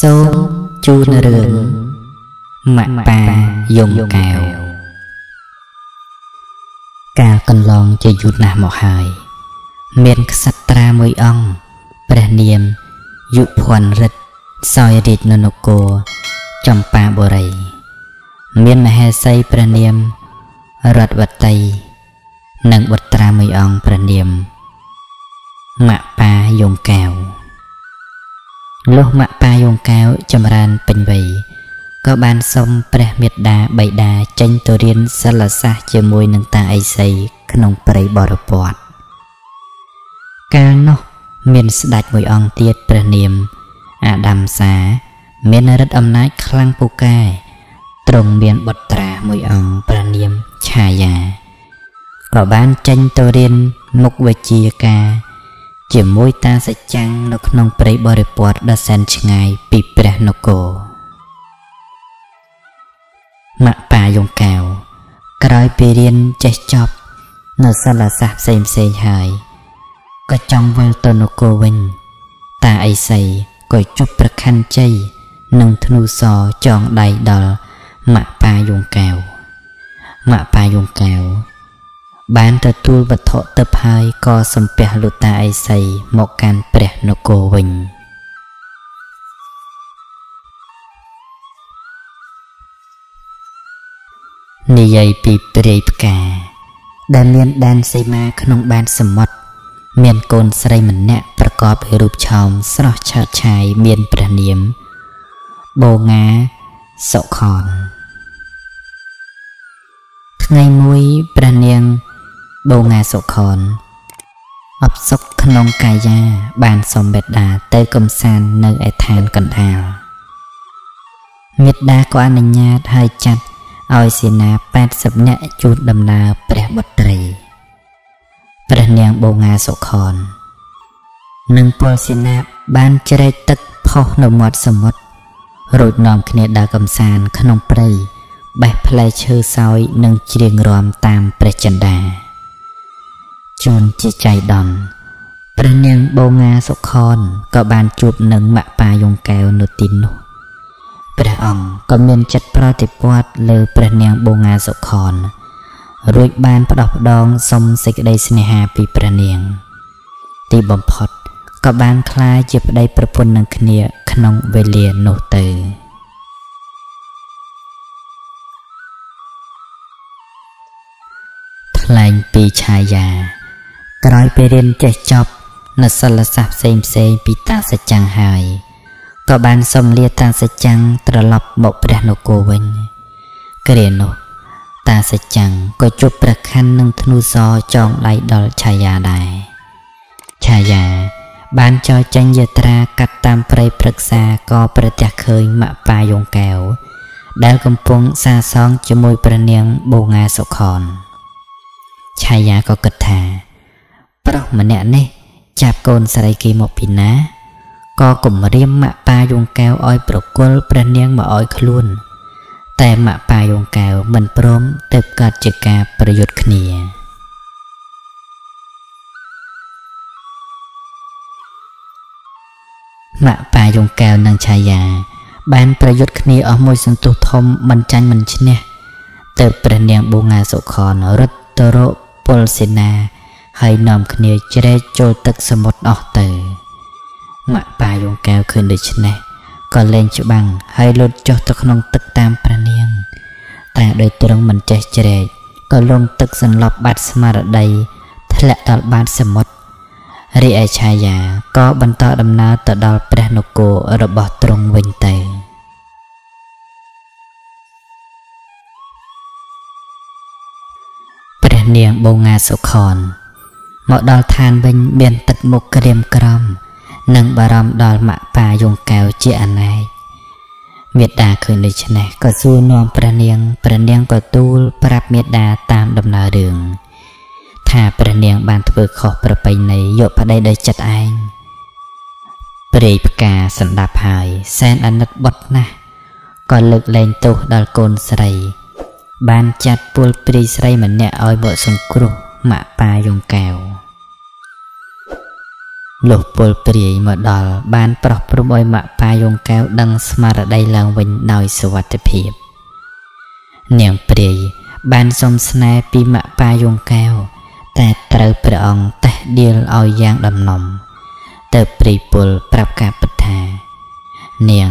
សូមជូនរឿងម៉ាក់ប៉ាយងកែវកាលកន្លងជាយូរណាស់មកហើយ មានក្សត្រាមួយអង្គព្រះនាមយុភ័ណ្ឌរិទ្ធសោយរាជននគរចម្ប៉ាបុរី មានមហេសីព្រះនាមរតវតី និងបុត្រាមួយអង្គព្រះនាមម៉ាក់ប៉ាយងកែវ លុះម៉ាក់ប៉ាយងកែវចម្រើនពេញវ័យក៏បានសុំព្រះមេត្តាបិតាចេញទៅរៀនសិលសាស្ត្រជាមួយនឹងតាអេសីក្នុងព្រៃបរិពតកាលនោះមានស្ដេចមួយអង្គទៀតព្រះនាម អាដាមសា មានឫទ្ធិអំណាចខ្លាំងពូកែទ្រង់មានបុត្រាមួយអង្គព្រះនាមឆាយាក៏បានចេញទៅរៀនមុខវិជ្ជាការ ជាមួយតាសច្ចាំងនៅក្នុងព្រៃបរិពតដ៏សែនឆ្ងាយពីព្រះនគរម៉ាក់ប៉ាយងកៅក្រោយពីរៀនចេះចប់នៅសាលាសាស្ត្រផ្សេងផ្សេងហើយក៏ចង់វិលទៅនគរវិញ តាអីសីក៏ជប់ប្រខ័ណ្ឌជ័យនឹងធ្នូសចងដៃដល់ម៉ាក់ប៉ាយងកៅម៉ាក់ប៉ាយងកៅ បានទទួលវត្ថុទៅហើយក៏សំពះលុតាអេសីមកកាន់ព្រះនគរវិញនិយាយពីព្រៃផ្កា ដែលមានដែនសីមាក្នុងបាតសមុទ្រមានកូនស្រីម្នាក់ប្រកបដោយរូបឆោមស្រស់ឆើតឆាយមានព្រះនាមបូងាសុខនថ្ងៃមួយព្រះនាង បូងាសុខនអបសុខក្នុងកាយា បានសំបេតាទៅកំសាន្តនៅឯឋានកណ្ដាលមេត្តាក៏អនុញ្ញាតឲ្យចាត់ឲ្យសេនា80នាក់ជួនដំណើរព្រះបុត្រីព្រះនាងបូងាសុខននិងពលសេនាបានជ្រែកទឹកផុសនៅមាត់សមុទ្ររួចនាំគ្នាដើរកំសាន្តក្នុងព្រៃបេះផ្លែឈើសោយនិងច្រៀងរាំតាមព្រះចិន្តា ជួនជាចៃដន្យព្រះនាងបូងាសុខនក៏បានជួបនឹងម៉ាក់ប៉ាយងកែវនៅទីនោះព្រះអង្គក៏មានចិត្តប្រតិព័ទ្ធលើព្រះនាងបូងាសុខនរួចបានផ្ដោះផ្ដងសុំសេចក្តីស្នេហាពីព្រះនាង ទីបំផុតក៏បានคล้ายជាប្តីប្រពន្ធនឹងគ្នាក្នុងវេលានោះទៅថ្លែងពីឆាយា ក្រោយពីរៀនចេះចប់នៅសិលសាស្ត្រផ្សេងផ្សេងពីតាសច្ចាំងហើយក៏បានសុំលាតាសច្ចាំងត្រឡប់មកព្រះនគរវិញគ្រានោះតាសច្ចាំងក៏ជួបព្រះខ័ននឹងធ្នូសចងដៃដល់ឆាយាដែរឆាយាបានចោលចេញយាត្រាកាត់តាមព្រៃព្រឹក្សាក៏ប្រទះឃើញម៉ាក់ប៉ាយងកែវដែលកំពុងសាសងជាមួយព្រះនាងបូងាសុខនឆាយាក៏គិតថា ប្រុសម្នាក់នេះ ចាប់កូនស្រីគេមកពីណាក៏គំរាមម៉ាក់ប៉ាយងកែវឲ្យប្រគល់ព្រះនាងមកឲ្យខ្លួន តែម៉ាក់ប៉ាយងកែវមិនព្រមទៅកាត់ជាការប្រយុទ្ធគ្នាម៉ាក់ប៉ាយងកែវនិងឆាយា បានប្រយុទ្ធគ្នាអស់មួយសន្ទុះធំមិនចាញ់មិនឈ្នះទៅព្រះនាងបូងាសុខនរត់ទៅរកពលសេនា ហើយនាំគ្នាជ្រែកចូលទឹកសមុទ្រអស់ទៅម៉ាក់ប៉ាយងកែវឃើញដូច្នេះក៏លែងច្បាំងហើយលុតចុះទៅក្នុងទឹកតាមព្រះនាងតែដោយទ្រង់មិនចេះជ្រែកក៏លង់ទឹកសន្លប់បាត់ស្មារតីធ្លាក់ដល់បាតសមុទ្ររីឯឆាយាក៏បន្តដំណើរទៅដល់ព្រះនគររបស់ទ្រង់វិញទៅព្រះនាងបូងាសុខន មកដល់ឋានវិញមានទឹកមុខក្រៀមក្រំ និងបារម្ភដល់ម៉ាក់ប៉ាយងកែវជាអនេកមេត្តាឃើញដូច្នេះក៏សួរនាំព្រះនាងព្រះនាងក៏ទូលប្រាប់មេត្តាតាមដំណើររឿងថាព្រះនាងបានធ្វើខុសប្រពៃណីយកប្តីដោយចិត្តឯងព្រៃផ្កាសន្តាប់ហើយសែនអាណិតបុតណាស់ក៏លើកលែងទោសដល់កូនស្រី បានចាត់ពលព្រីស្រីម្នាក់ឲ្យមកសង្គ្រោះម៉ាក់ប៉ាយងកែវ លុះពលព្រាយមកដល់បានប្រោះព្រំឲ្យម៉ាក់ប៉ាយងកែវដឹងស្មារតីឡើងវិញដោយសុវត្ថិភាព នាងព្រាយបានសុំស្នេហ៍ពីម៉ាក់ប៉ាយងកែវតែត្រូវព្រះអង្គតេះដៀលឲ្យយ៉ាងដំណំទៅព្រីពលប្រាប់ការពិតថា នាង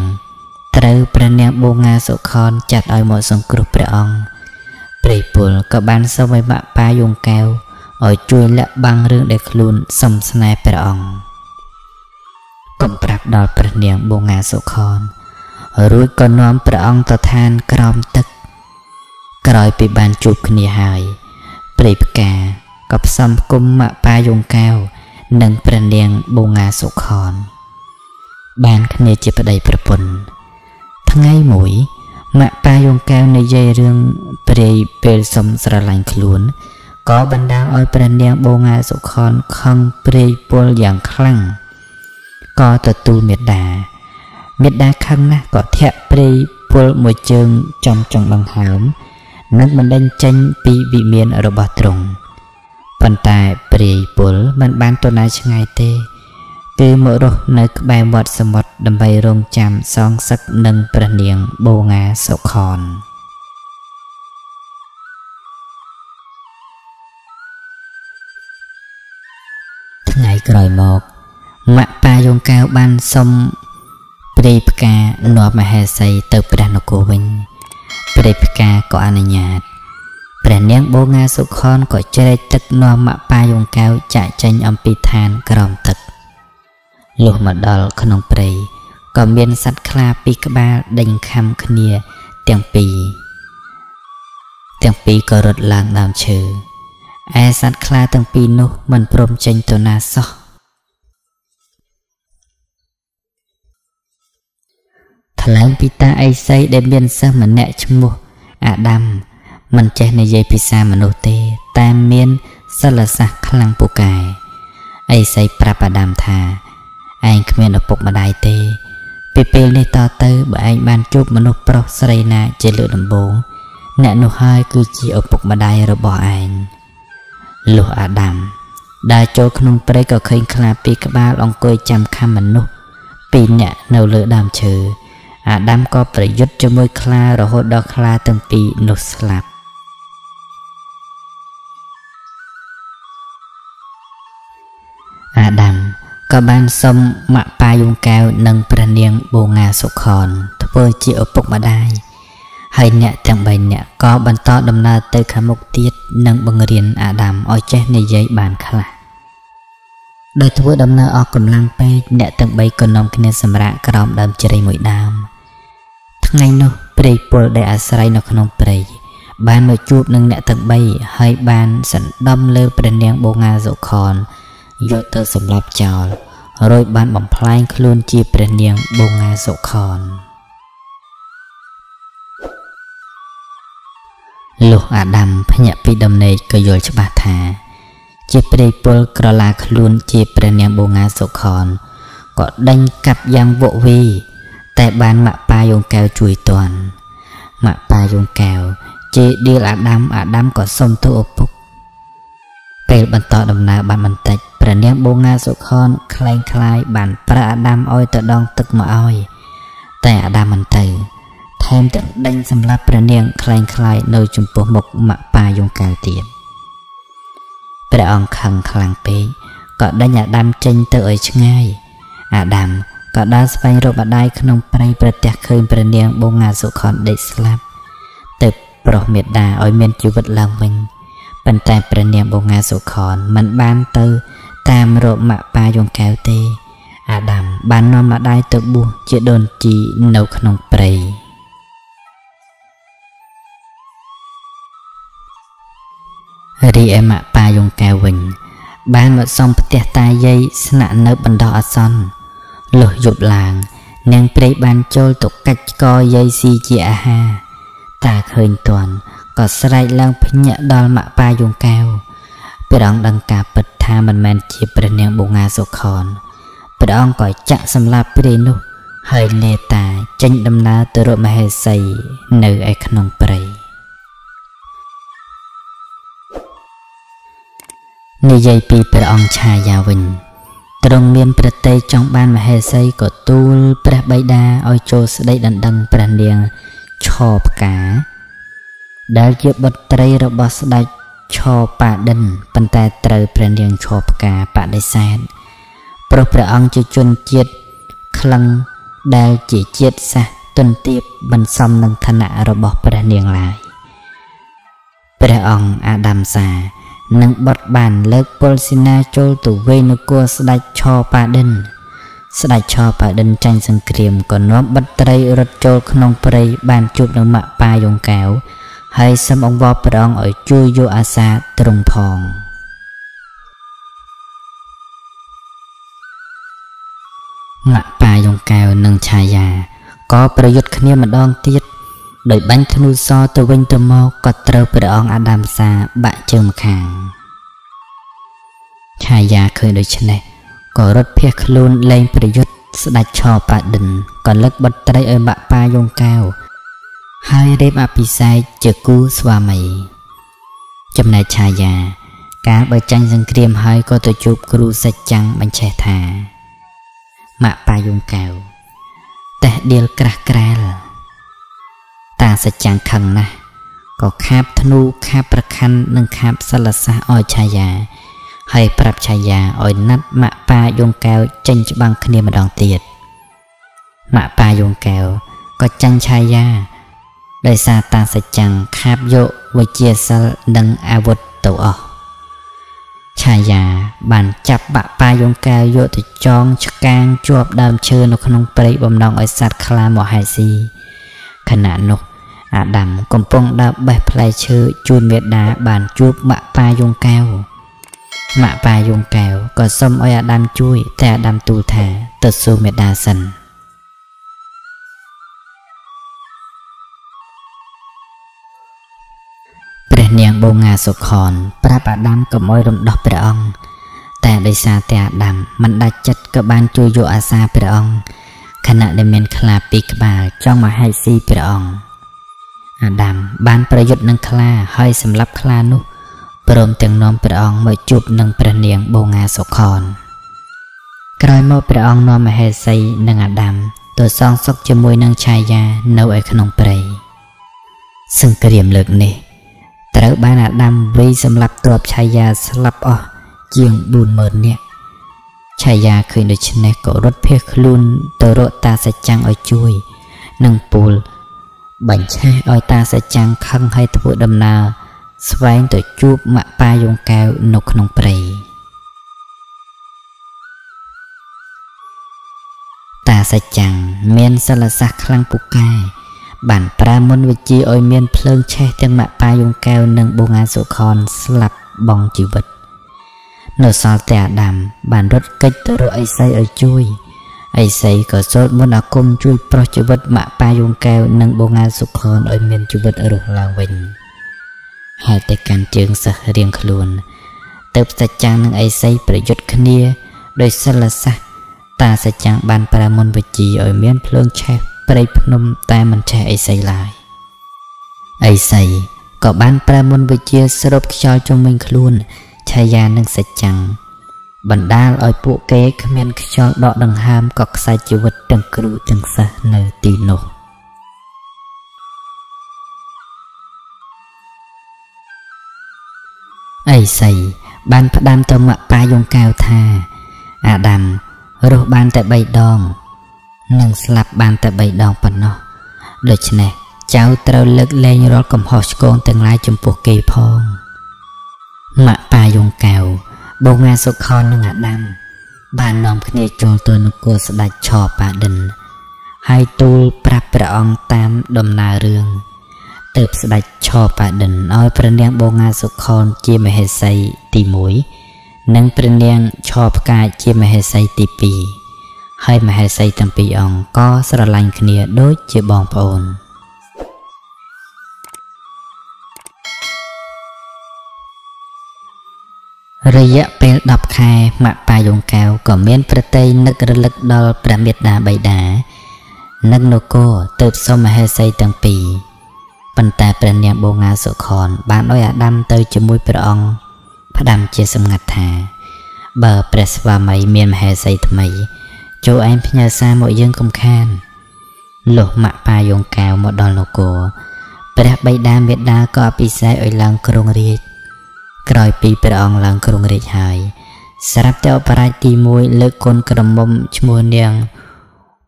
ត្រូវព្រះនាងបូងាសុខនចាត់ឲ្យមកសង្គ្រោះព្រះអង្គព្រីពលក៏បានសុំឲ្យម៉ាក់ប៉ាយងកែវ ឲ្យជួយលាក់បាំងរឿងដែលខ្លួនសំស្នេហ៍ព្រះអង្គកុំប្រាប់ដល់ព្រះនាងបូងាសុខនរួចក៏នាំព្រះអង្គទៅឋានក្រោមទឹក ក្រោយពីបានជួបគ្នាហើយព្រៃផ្កាក៏ផ្សំគុំម៉ាក់ប៉ាយងកែវនិងព្រះនាងបូងាសុខន បានគ្នាជាប្តីប្រពន្ធថ្ងៃមួយម៉ាក់ប៉ាយងកែវនិយាយរឿងព្រៃពេលសុំស្រឡាញ់ខ្លួន ក៏បណ្ដាលឲ្យព្រះនាងបូងាសុខនខឹងព្រៃពលយ៉ាងខ្លាំងក៏ទទួលមេត្តាមេត្តាខឹងណាស់ក៏ធាក់ព្រៃពលមួយជើងចំចង់ដង្ហើមនិងបណ្ដេញចេញពីវិមានរបស់ទ្រង់ប៉ុន្តែព្រាយពលមិនបានទៅណាឆ្ងាយទេគឺមករស់នៅក្បែរវត្តសមុទ្រដើម្បីរងចាំសងសឹកនឹងព្រះនាងបូងាសុខន ថ្ងៃក្រោយមកម៉ាក់ប៉ាយងកៅបានសុំព្រៃផ្កានាំមហេសីទៅព្រះនគរវិញព្រៃផ្កាក៏អនុញ្ញាតព្រះនាងបូងាសុខនក៏ជ្រែកទឹកនាំម៉ាក់ប៉ាយងកៅចាក់ចេញអំពីឋានក្រោមទឹកលុះមកដល់ក្នុងព្រៃក៏មានសត្វខ្លាពីរក្បាលដេញខំគ្នាទាំងពីរទាំងពីរក៏រត់ឡើងដើមឈើ ឯសត្វខ្លាទាំងពីរនោះមិនព្រមចេញទៅណាសោះថ្លែងពីតាអេសីដែលមានសិស្សម្នាក់ឈ្មោះអាដាមមិនចេះនិយាយភាសាមនុស្សទេតែមានសិលសាស្ត្រខ្លាំងពូកែអេសីប្រាប់អាដាមថាឯងគ្មានឪពុកម្ដាយទេ ពីពេលនេះតទៅបើឯងបានជួបមនុស្សប្រុសស្រីណាជាលើកដំបូងអ្នកនោះហើយគឺជាឪពុកម្ដាយរបស់ឯង លុះអាដាមដើរចូលក្នុងព្រៃក៏ឃើញខ្លាពីរក្បាលអង្គុយចាំខំមនុស្សពីរនាក់នៅលើដើមឈើអាដាមក៏ប្រយុទ្ធជាមួយខ្លារហូតដល់ខ្លាទាំងពីរនោះស្លាប់អាដាមក៏បានសុំម៉ាក់ប៉ាយងកែវនិងព្រះនាងបូងាសុខនធ្វើជាឪពុកម្ដាយ ហើយអ្នកទាំង3នាក់ក៏បន្តដំណើរទៅខាងមុខទៀតនិងបង្រៀនអាដាមឲ្យចេះនិយាយបានខ្លះដោយធ្វើដំណើរអស់កម្លាំងពេកអ្នកទាំង3ក៏នាំគ្នាសម្រាកក្រោមដើមជ្រៃមួយដើមថ្ងៃនោះព្រៃពលដែលអាស្រ័យនៅក្នុងព្រៃបានមកជួបនឹងអ្នកទាំង3ហើយបានសណ្ដំលើព្រះនាងបូងាសុខនយកទៅសម្លាប់ចោលរួចបានបំផ្លាញខ្លួនជាព្រះនាងបូងាសុខន លុះអាដាមភ្ញាក់ពីដំណេកក៏យល់ច្បាស់ថា ជាព្រៃពលក្រឡាខ្លួនជាព្រះនាងបូងាសុខនក៏ដេញកាប់យ៉ាងវក់វី តែបានម៉ាក់ប៉ាយងកែវជួយតន់ម៉ាក់ប៉ាយងកែវជេដៀលអាដាមអាដាមក៏សុំទៅឪពុកពេលបន្តដំណើរបានបន្តិចព្រះនាងបូងាសុខនខ្លែងខ្លាយបានប្រើអាដាមឲ្យទៅដងទឹកមកឲ្យតែអាដាមមិនទៅ ថែមទាំងដេញសម្លាប់ព្រះនាងខ្លែងខ្លាយនៅចំពោះមុខម៉ាក់ប៉ាយងកៅទៀតព្រះអង្គខឹងខ្លាំងពេកក៏ដេញអាដាមចេញទៅឲ្យឆ្ងាយអាដាមក៏ដើរស្វែងរកម្ដាយក្នុងព្រៃប្រទះឃើញព្រះនាងបូងាសុខនដេកស្លាប់ទៅប្រោះមេដាឲ្យមានជីវិតឡើងវិញប៉ុន្តែព្រះនាងបូងាសុខនមិនបានទៅតាមរកម៉ាក់ប៉ាយងកែវទេ អាដាមបាននាំម្ដាយទៅបួសជាដូនជីនៅក្នុងព្រៃ រីឯម៉ាក់ប៉ាយងកែវវិញ បានមកសុំផ្ទះតាយាយស្នាក់នៅបណ្ដោះអាសន្នលុះយប់ឡើង នាងព្រៃបានចូលទៅកាច់កយាយស៊ីជាអាហារតាឃើញតន់ក៏ស្រែកឡើងភ្ញាក់ដល់ម៉ាក់ប៉ាយងកែវព្រះអង្គដឹងការពិតថាមិនមែនជាព្រះនាងបូងាសុខនព្រះអង្គក៏ចាក់សម្លាប់ព្រាយនោះហើយលេតាចេញដំណើរទៅរកមហេសីនៅឯក្នុងព្រៃ និយាយពីព្រះអង្គឆាយាវិញទ្រង់មានប្រតិចង់បានមហេសីក៏ទូលព្រះបិតាឲ្យចូលស្ដីដណ្ដឹងព្រះនាងឆោផ្កា ដែលជាបុត្រីរបស់ស្ដេចឆោប៉ាដិនប៉ុន្តែត្រូវព្រះនាងឆោផ្កាបដិសេធព្រោះព្រះអង្គជាជនជាតិក្លឹងដែលជាជាតិសាសទុនទាបមិនសមនឹងឋានៈរបស់ព្រះនាងឡើយព្រះអង្គអាដាមសា នឹងបត់បានលើកពលសេនាចូលទៅវេនគរស្ដេចឆោប៉ាដិន ស្ដេចឆោប៉ាដិនចាញ់សង្គ្រាមក៏នាំបត្រីរត់ចូលក្នុងព្រៃបានជួបនឹងម៉ាក់ប៉ាយងកែវហើយសូមអង្វរព្រះអង្គឲ្យជួយយកអាសាទ្រង់ផងម៉ាក់ប៉ាយងកែវនិងឆាយាក៏ប្រយុទ្ធគ្នាម្ដងទៀត ដោយបាញ់ធ្នូសទៅវិញទៅមកក៏ត្រូវព្រះអង្គអាដាមសាបាក់ជើងម្ខាងឆាយាឃើញដូច្នេះក៏រត់ភៀសខ្លួនលែងប្រយុទ្ធស្ដេចឆោប៉ាដិនក៏លឹកបត្រីឲ្យបាក់ប៉ាយងកែវហើយរៀបអភិសេកជាគូស្វាមី ចំណែកឆាយា កាលបើចាញ់សង្គ្រាមហើយក៏ទៅជួបគ្រូសច្ចាំងបញ្ឆេះថាម៉ាក់ប៉ាយងកែវតេះដៀលក្រាស់ក្រែល តាសច្ចាំងខឹងណាស់ក៏ខាបធ្នូខាបប្រខណ្ឌនិងខាបសិលសាសឲ្យឆាយា ហើយប្រាប់ឆាយាឲ្យណាត់ម៉ាក់ប៉ាយងកែវចេញច្បាំងគ្នាម្ដងទៀតម៉ាក់ប៉ាយងកែវក៏ចាញ់ឆាយាដោយសារតាសច្ចាំងខាបយកវិជាសិលនិងអាវុធទៅអស់ឆាយាបានចាប់បាក់ប៉ាយងកែវយកទៅចងឆ្កាងជាប់ដើមឈើនៅក្នុងព្រៃបំណងឲ្យសត្វខ្លាមហេស៊ីខណៈនោះ អាដាមកំពុងដើរបេះផ្លែឈើជូនមេដាបានជួបម៉ាក់ប៉ាយងកែវម៉ាក់ប៉ាយងកែវក៏សុំឲ្យអាដាមជួយ តែអាដាមទូលថាទៅសួរមេដាសិននាងបូងាសុខន ប្រាប់អាដាមកុំឲ្យរំដោះព្រះអង្គតែដោយសារតែអាដាមមិនដាច់ចិត្តក៏បានជួយយកអាសាព្រះអង្គខណៈដែលមានខ្លាពីរក្បាលចង់មកហែកស៊ីព្រះអង្គ អាដាមបានប្រយុទ្ធនឹងខ្លាហើយសម្លាប់ខ្លានោះព្រមទាំងនាំព្រះអង្គមកជួបនឹងព្រះនាងបូងាសុខនក្រោយមកព្រះអង្គនាំមហេសីនិងអាដាមទៅសងសុខជាមួយនឹងឆាយានៅឯក្នុងព្រៃសង្គ្រាមលើកនេះត្រូវបានអាដាមវាយសម្លាប់ទ្រពឆាយាស្លាប់អស់ជាង40000នាក់ឆាយាឃើញដូច្នេះក៏រត់ភៀសខ្លួនទៅរកតាសច្ចាំងឲ្យជួយ និងពូល បញ្ឆេះឲ្យតាសច្ចាំងខឹងឲ្យធ្វើដំណើរស្វែងទៅជួបម៉ាក់ប៉ាយងកែវនៅក្នុងព្រៃតាសច្ចាំងមានសិលសាស្ត្រខ្លាំងពូកែបានប្រើមុនវិជាឲ្យមានភ្លើងឆេះទាំងម៉ាក់ប៉ាយងកែវនិងបូងាសុខនស្លាប់បងជីវិត នៅសល់តែអាដាមបានរត់គេចទៅរកអេសីឲ្យជួយ អេសីក៏សូត្រមន្តអាគមជួយប្រោះជីវិតម៉ាក់ប៉ាយងកែវនិងបូងាសុខនឲ្យមានជីវិតរស់ឡើងវិញហើយតែកាន់ជើងសិស្សរៀងខ្លួនទៅសច្ចាំងនិងអេសីប្រយុទ្ធគ្នាដោយសិលសាស្ត្រតាសច្ចាំងបានប្រើមុនវិជាឲ្យមានភ្លើងឆេះព្រៃភ្នំតែមិនចេះអីសីឡើយអីសីក៏បានប្រើមុនវិជាស្រូបខ្យល់ជុំវិញខ្លួនឆាយានិងសច្ចាំង បណ្ដាលឲ្យពួកគេគ្មានខ្យល់ដកដង្ហើមក៏ខ្សែជីវិតទាំងគ្រូទាំងសិស្សនៅទីនោះអីសីបានផ្ដាំទៅមកប៉ាយងកៅថា អាដាមរស់បានតែ3ដងនិងស្លាប់បានតែ3ដងប៉ុណ្ណោះដូច្នេះចៅត្រូវលើកលែងរាល់កំហុសឆ្គងទាំងឡាយចំពោះគេផងម៉ាក់ប៉ាយងកៅ បងងាសុខននិងអាដាម បាននាំគ្នាចូលទៅនគរស្ដេចឆោប៉ាដិន ហើយទូលប្រាប់ព្រះអង្គតាមដំណើររឿងទើបស្ដេចឆោប៉ាដិនឲ្យព្រះនាងបងងាសុខនជាមហេសីទី1និងព្រះនាងឆោផ្កាយជាមហេសីទី2ហើយមហេសីទាំងពីរអង្គក៏ស្រឡាញ់គ្នាដូចជាបងប្អូន រយៈពេល10ខែម៉ាក់ប៉ាយងកែវក៏មានប្រតិយនឹករលឹកដល់ព្រះមេត្តាបិតានិងនគរទើបសុំមហេសីទាំងពីរប៉ុន្តែព្រះនាងបូងាសុខនបានឲ្យអាដាមទៅជាមួយព្រះអង្គផ្ដាំជាសម្ងាត់ថា បើព្រះស្វាមីមានមហេសីថ្មី ចូលឯងផ្ញើសារមកយើងកំខានលុះម៉ាក់ប៉ាយងកែវមកដល់នគរព្រះបិតាមេដាក៏អភិសេកឲ្យឡើងគ្រងរាជ ក្រោយពីព្រះអង្គឡើងគ្រងរាជហើយស្រាប់តែអបរាជទី1លើកកូនក្រមុំឈ្មោះនាង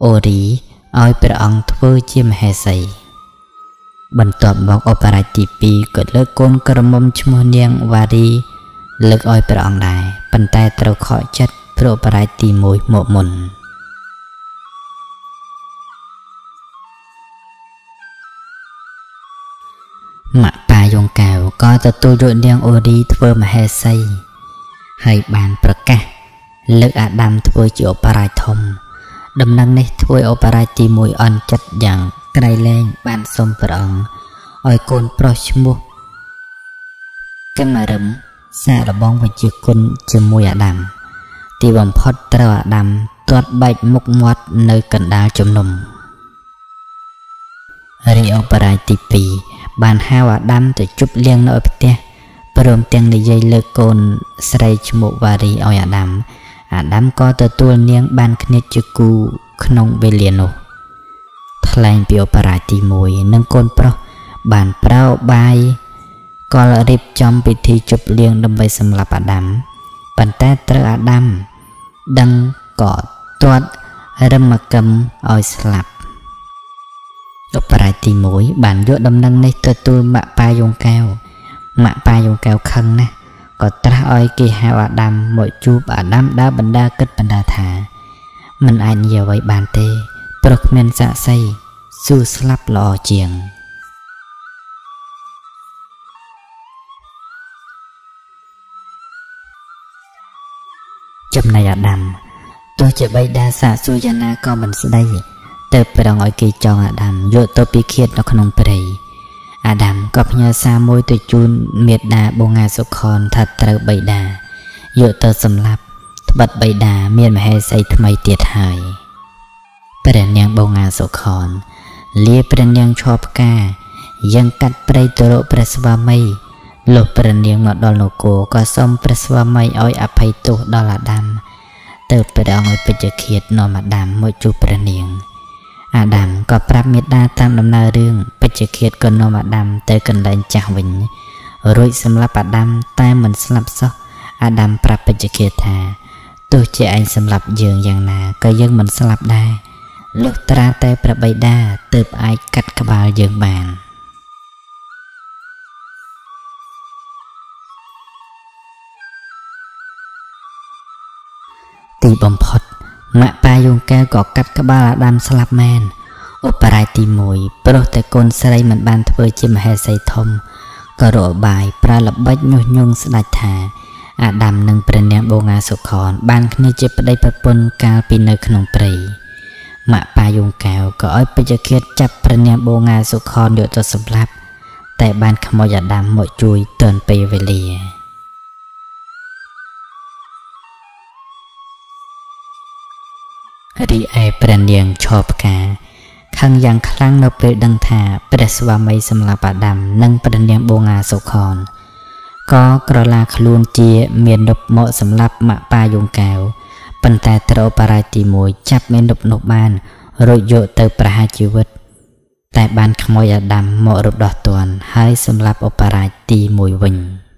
អូរីឲ្យព្រះអង្គធ្វើជាមហេសីបន្ទាប់មកអបរាជទី2ក៏លើកកូនក្រមុំឈ្មោះនាងវ៉ារីលើកឲ្យព្រះអង្គដែរប៉ុន្តែត្រូវខកចិត្តព្រោះអបរាជទី1មកមុនម៉ាក់ប៉ាយង កែវក៏ទទួលយកនាងអូរីធ្វើមហេសីហើយបានប្រកាស លើកអាដាមធ្វើជាអបរាជធំ ដំណឹងនេះធ្វើឲ្យអបរាជទី1អន់ចិត្តយ៉ាងក្រៃលែងបានសុំព្រះអង្គឲ្យកូនប្រុសឈ្មោះកឹមរឹមសាកល្បងវិជាគុណជាមួយអាដាមទីបំផុតត្រូវអាដាមទាត់បែកមុខមាត់នៅកណ្ដាលជំនុំរីអបរាជទី2 បានហៅអាដាមទៅជប់លៀងនៅផ្ទះព្រមទាំងនិយាយលើកកូនស្រីឈ្មោះវ៉ារីឲ្យអាដាមអាដាមក៏ទទួលនាងបានគ្នាជាគូក្នុងវេលានោះថ្លែងពីអបរាជទី1និងកូនប្រុសបានប្រោបាយក៏រៀបចំពិធីជប់លៀងដើម្បីសម្លាប់អាដាមប៉ុន្តែត្រូវអាដាមដឹងក៏ទាត់រឹមកឹមឲ្យស្លាប់ ឧបរាជទី1បានយកដំណឹងនេះទទួលម៉ាក់ប៉ាយងកែវម៉ាក់ប៉ាយងកែវខឹងណាស់ក៏ត្រាស់ឲ្យគេហៅអាដាមមកជួបអាដាមដើរបណ្ដាគិតបណ្ដាថាមិនអាចនិយាយអ្វីបានទេព្រោះគ្មានសាក់សីស៊ូស្លាប់ល្អជាងចំណែកអាដាមទោះជាបៃតាសាកសួរយ៉ាងណាក៏មិនស្ដី ទៅប្រងឲ្យគេចងអាដាមយកទៅពីឃាតនៅក្នុងព្រៃអាដាមក៏ផ្ញើសារមួយទៅជូនមេដាបងងាសុខនថាត្រូវបៃតាយកទៅសម្លាប់ត្បិតបៃតាមានមហេសីថ្មីទៀតហើយព្រះនាងបងងាសុខនលាព្រះនាងឈរផ្កាយ៉ាងកាត់ព្រៃទៅរកព្រះស្វាមីលុះព្រះនាងមកដល់នគរក៏សូមព្រះស្វាមីឲ្យអភ័យទោសដល់អាដាមទៅព្រះអង្គឲ្យពេជ្ជឃាតនាំអាដាមមកជួបព្រះនាង អាដាមក៏ប្រាប់មេដាតាមដំណើររឿងពេជ្ជឃាតក៏នាំអាដាមទៅកន្លែងចាស់វិញរួចសម្លាប់អាដាមតែមិនស្លាប់សោះអាដាមប្រាប់ពេជ្ជឃាតថាទោះជាឯងសម្លាប់យើងយ៉ាងណាក៏យើងមិនស្លាប់ដែរលុះត្រាតែព្រះបិតាទើបអាចកាត់ក្បាលយើងបានទីបំផុត ម៉ាក់ប៉ាយងកែវក៏កាត់ក្បាលអាដាមស្លាប់មែនឧបរាយទី1ព្រោះតែកូនស្រីមិនបានធ្វើជាមហេសីធំក៏រកបាយប្រើល្បិចញុះញង់ស្ដេចថាអាដាមនិងព្រះនាងបូងាសុខនបានគ្នាជាប្តីប្រពន្ធកាលពីនៅក្នុងព្រៃម៉ាក់ប៉ាយងកែវក៏ឲ្យពេជ្ជឃាតចាប់ព្រះនាងបូងាសុខនយកទៅសម្លាប់តែបានខ្មោចអាដាមមកជួយទាន់ពេលវេលា រីឯព្រះនាងឈរផ្កាខឹងយ៉ាងខ្លាំងនៅពេលដឹងថាព្រះស្វាមីសម្លាប់អាដាមនិងព្រះនាងបូងាសុខនក៏ក្រឡាខ្លួនជាមាននប់មកសម្លាប់ម៉ាក់ប៉ាយងកែវប៉ុន្តែត្រូវបារាយទី1ចាប់មាននប់នោះបានរួចយកទៅប្រហារជីវិត តែបានខ្មោចអាដាមមករំដោះទ័នហើយសម្លាប់ឧបរាជទី1វិញ។